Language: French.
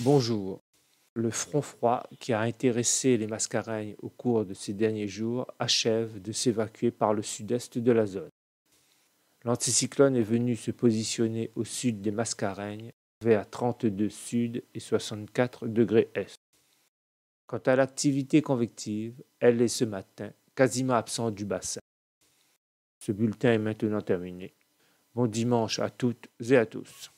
Bonjour. Le front froid qui a intéressé les mascareignes au cours de ces derniers jours achève de s'évacuer par le sud-est de la zone. L'anticyclone est venu se positionner au sud des mascareignes vers 32 sud et 64 degrés est. Quant à l'activité convective, elle est ce matin quasiment absente du bassin. Ce bulletin est maintenant terminé. Bon dimanche à toutes et à tous.